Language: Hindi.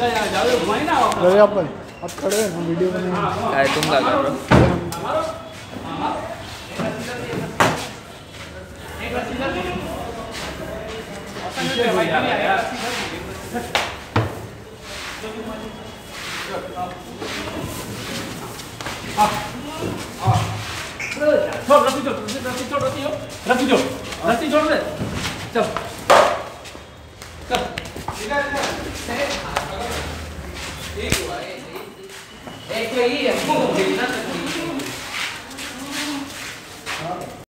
अरे आप अपन अब खड़े हैं हम वीडियो बनाएँगे अरे तुम क्या कर रहे हो। छोड़ रस्सी छोड़ रस्सी रस्सी छोड़ रस्सी हो रस्सी छोड़ रस्सी छोड़ दे चल चल। एक ही है